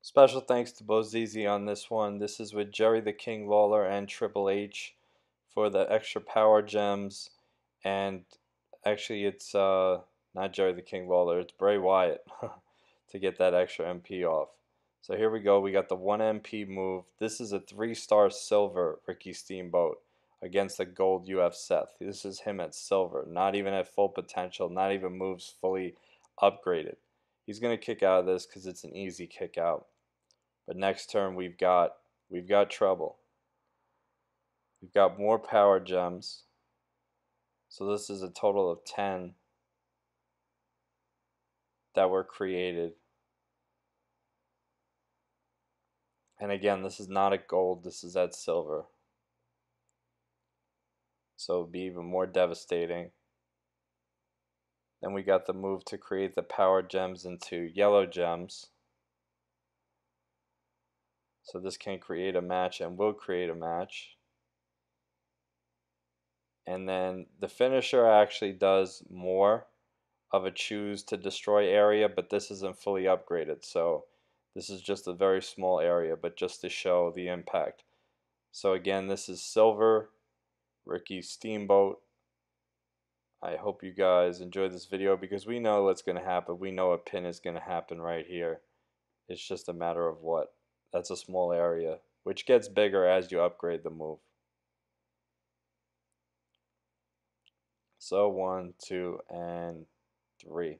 Special thanks to Bozizi on this one. This is with Jerry the King Lawler and Triple H for the extra power gems. And actually, it's uh, not Jerry the King Lawler, it's Bray Wyatt to get that extra MP off. So here we go. We got the 1 MP move. This is a 3 star silver Ricky Steamboat against the gold UF Seth. This is him at silver, not even at full potential, not even moves fully upgraded. He's going to kick out of this because it's an easy kick out. But next turn we've got we've got trouble. We've got more power gems. So this is a total of 10 that were created. And again, this is not at gold, this is at silver. So it'd be even more devastating. Then we got the move to create the power gems into yellow gems. So this can create a match and will create a match. And then the finisher actually does more of a choose to destroy area, but this isn't fully upgraded. So this is just a very small area, but just to show the impact. So again, this is silver, Ricky Steamboat. I hope you guys enjoyed this video because we know what's going to happen. We know a pin is going to happen right here. It's just a matter of what. That's a small area, which gets bigger as you upgrade the move. So one, two, and three.